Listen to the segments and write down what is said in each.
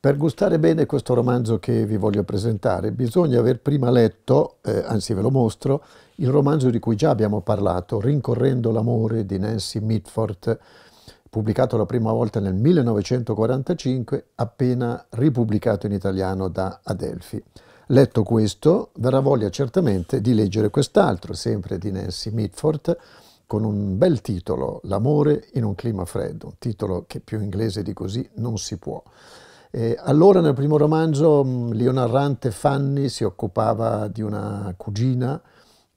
Per gustare bene questo romanzo che vi voglio presentare bisogna aver prima letto, eh, anzi ve lo mostro, il romanzo di cui già abbiamo parlato, Rincorrendo l'amore di Nancy Mitford, pubblicato la prima volta nel 1945, appena ripubblicato in italiano da Adelphi. Letto questo, verrà voglia certamente di leggere quest'altro, sempre di Nancy Mitford, con un bel titolo, L'amore in un clima freddo, un titolo che più inglese di così non si può. Eh, allora nel primo romanzo mm, Leo narrante Fanny si occupava di una cugina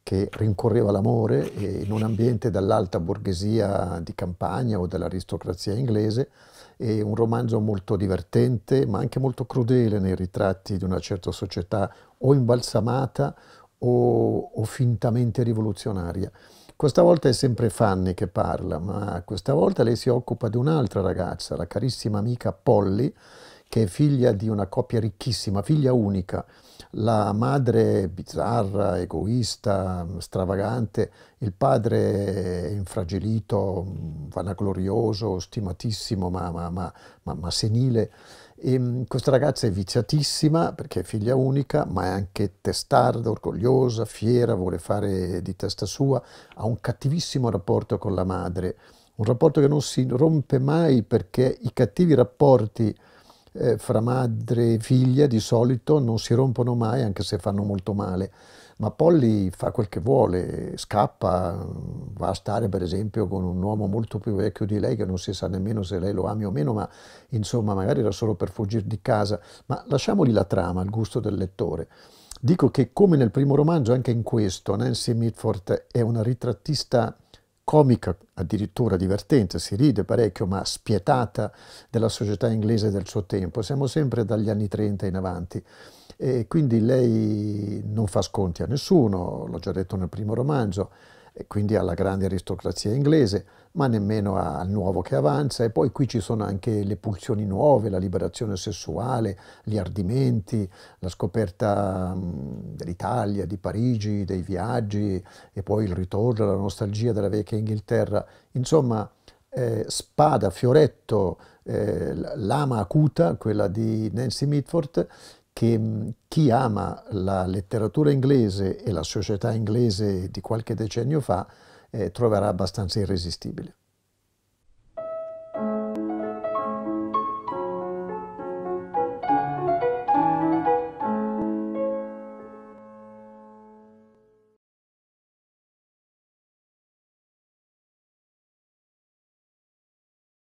che rincorreva l'amore in un ambiente dall'alta borghesia di campagna o dell'aristocrazia inglese e un romanzo molto divertente ma anche molto crudele nei ritratti di una certa società o imbalsamata o, o fintamente rivoluzionaria. Questa volta è sempre Fanny che parla, ma questa volta lei si occupa di un'altra ragazza, la carissima amica Polly, che è figlia di una coppia ricchissima, figlia unica. La madre bizzarra, egoista, stravagante, il padre infragilito, vanaglorioso, stimatissimo, ma, ma, ma, ma senile. E mm, questa ragazza è viziatissima perché è figlia unica, ma è anche testarda, orgogliosa, fiera, vuole fare di testa sua, ha un cattivissimo rapporto con la madre, un rapporto che non si rompe mai perché i cattivi rapporti eh, fra madre e figlia di solito non si rompono mai anche se fanno molto male, ma Polly fa quel che vuole, scappa, va a stare per esempio con un uomo molto più vecchio di lei che non si sa nemmeno se lei lo ami o meno, ma insomma magari era solo per fuggire di casa, ma lasciamoli la trama al gusto del lettore. Dico che come nel primo romanzo, anche in questo, Nancy Mitford è una ritrattista comica, addirittura divertente, si ride parecchio, ma spietata della società inglese del suo tempo. Siamo sempre dagli anni 30 in avanti. E quindi lei non fa sconti a nessuno, l'ho già detto nel primo romanzo, e quindi alla grande aristocrazia inglese, ma nemmeno al nuovo che avanza. E poi qui ci sono anche le pulsioni nuove, la liberazione sessuale, gli ardimenti, la scoperta dell'Italia, di Parigi, dei viaggi e poi il ritorno, la nostalgia della vecchia Inghilterra. Insomma, eh, spada, fioretto, eh, lama acuta, quella di Nancy Mitford, che chi ama la letteratura inglese e la società inglese di qualche decennio fa eh, troverà abbastanza irresistibile.